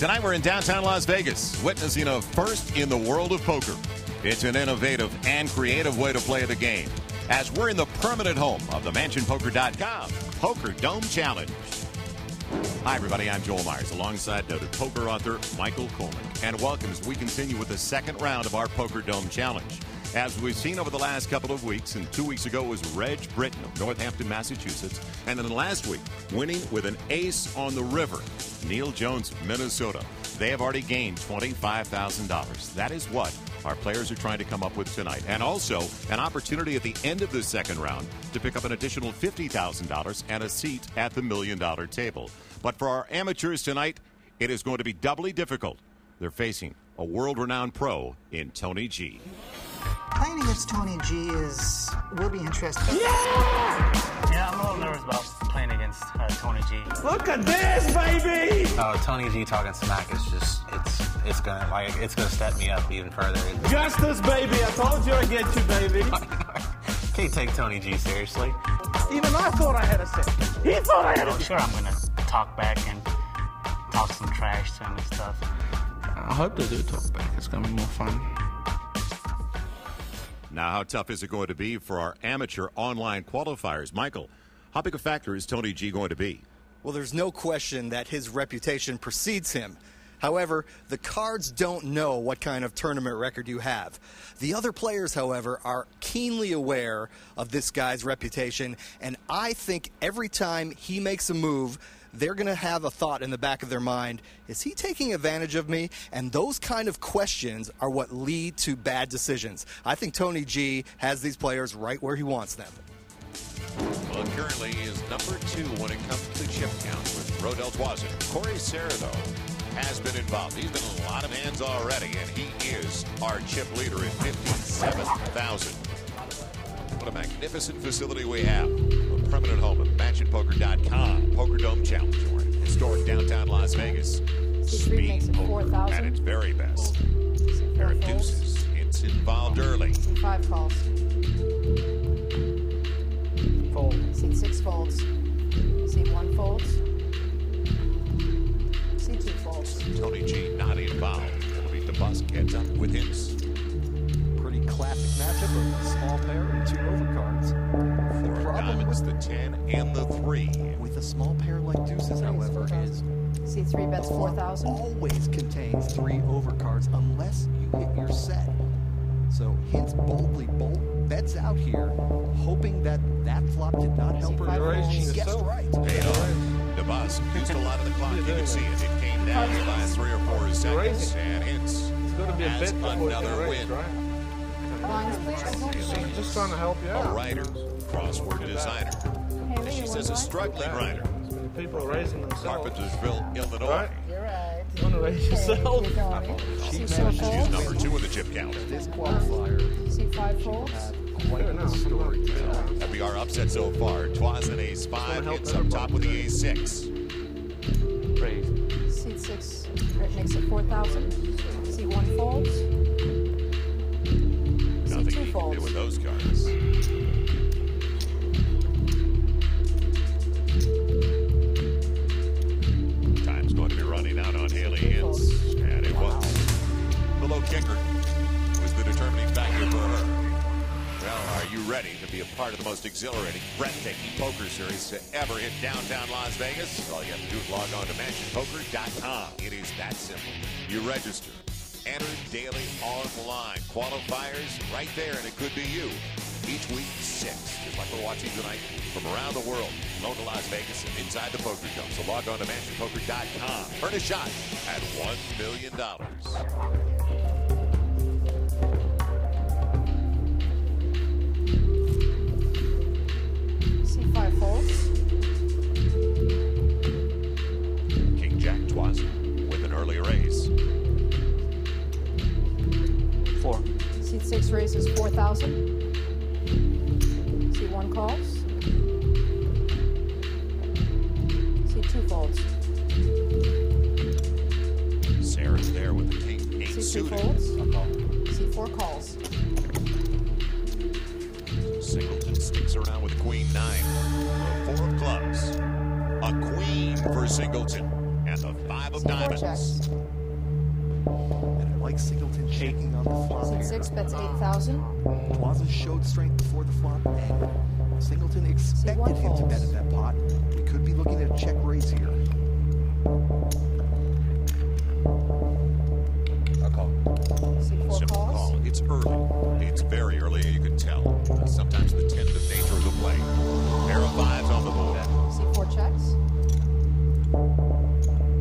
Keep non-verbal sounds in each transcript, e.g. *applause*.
Tonight we're in downtown Las Vegas, witnessing a first in the world of poker. It's an innovative and creative way to play the game. As we're in the permanent home of the MansionPoker.com Poker Dome Challenge. Hi, everybody. I'm Joel Myers, alongside noted poker author Michael Coleman. And welcome as we continue with the second round of our Poker Dome Challenge. As we've seen over the last couple of weeks, and two weeks ago was Reg Britton of Northampton, Massachusetts, and then last week, winning with an ace on the river, Neil Jones, Minnesota. They have already gained $25,000. That is what our players are trying to come up with tonight. And also, an opportunity at the end of the second round to pick up an additional $50,000 and a seat at the million dollar table. But for our amateurs tonight, it is going to be doubly difficult. They're facing a world renowned pro in Tony G. Playing against Tony G is will be interesting. Yeah, Yeah, I'm a little nervous about playing against uh, Tony G. Look at this, baby! Oh, Tony G talking smack is just it's it's gonna like it's gonna step me up even further. Justice, baby! I told you I'd get you, baby. *laughs* Can't take Tony G seriously. Even I thought I had a set. He thought I had I'm sure I'm gonna talk back and talk some trash to him and stuff. I hope they do talk back. It's gonna be more fun. Now, how tough is it going to be for our amateur online qualifiers? Michael, how big a factor is Tony G going to be? Well, there's no question that his reputation precedes him. However, the cards don't know what kind of tournament record you have. The other players, however, are keenly aware of this guy's reputation, and I think every time he makes a move, they're going to have a thought in the back of their mind is he taking advantage of me? And those kind of questions are what lead to bad decisions. I think Tony G has these players right where he wants them. Well, currently is number two when it comes to chip count with Rodell Twazin. Corey Cerrito has been involved. He's been in a lot of hands already, and he is our chip leader at 57,000. What a magnificent facility we have. A permanent home at MansionPoker.com. Poker Dome Challenge. We're historic downtown Las Vegas. C3 makes it poker at its very best. Pair of deuces. It's involved early. C5 calls. Fold. C6 folds. C1 folds. C2 folds. Tony G not involved. It'll be DeBusk heads up with hints. Pretty classic matchup of a small pair and two overcards. Four problem diamonds, the 10 and the 3. With a small pair like deuces, however, is See, three bets 4,000. always contains three overcards unless you hit your set. So hints boldly bolt bets out here, hoping that that flop did not help her. Right. Uh, she She's guessed so- right. Paid off. DeBusk used a lot of the clock. You can see it. It came down to the last three or four seconds. And hints It's gonna be a has bit another win. right? Blinds, please. Just trying to help you A writer, crossword designer. Haley, She says a struggling writer. People raising themselves. Carpentersville, Illinois. Right? You're right. You want to raise yourself? You're going. She's number two in the chip count. This qualifier C5 folds. quite Fair enough. a story. to tell. That'd be our upset so far. Twaz and ace five. Hits up top with the ace six. Raise. C6 that makes it 4,000. Kicker was the determining factor for her. Well, are you ready to be a part of the most exhilarating, breathtaking poker series to ever hit downtown Las Vegas? All you have to do is log on to MansionPoker.com. It is that simple. You register, enter daily online qualifiers right there, and it could be you. Each week, six, just like we're watching tonight, from around the world, to Las Vegas and inside the poker dome. So log on to MansionPoker.com. Earn a shot at $1 million. C6 raises 4,000. See one calls. See two folds. Sarah's there with the king eight C2 folds. C4 calls. Singleton sticks around with queen nine. A four of clubs. A queen for Singleton. And the five of four diamonds. Checks. And I like Singleton checking on the flop Seat here. six bets 8,000. Plaza showed strength before the flop, and Singleton expected him to bet at that pot. We could be looking at a check raise here. I'll call. Simple calls. call. It's early. It's very early, you can tell. Sometimes the tentative nature of the play. Pair of fives on the board. Seat four checks.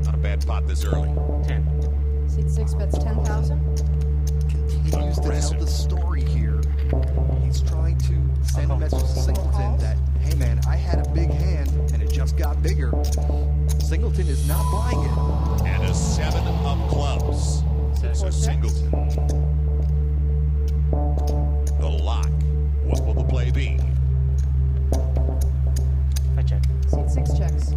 Not a bad pot this early. 10. Seat six bets 10,000. Continues to tell the story here. He's trying to send a uh-huh. message to Singleton that, hey man, I had a big hand and it just got bigger. Singleton is not buying it. And a seven of clubs. Seat So. Singleton. The lock. What will the play be? I check. Seat six checks.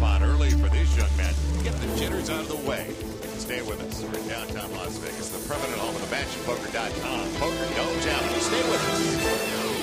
Huge pot early for this young man. Get the jitters out of the way. Stay with us. We're in downtown Las Vegas, the permanent home of the MansionPoker.com. Poker Dome Challenge. Stay with us.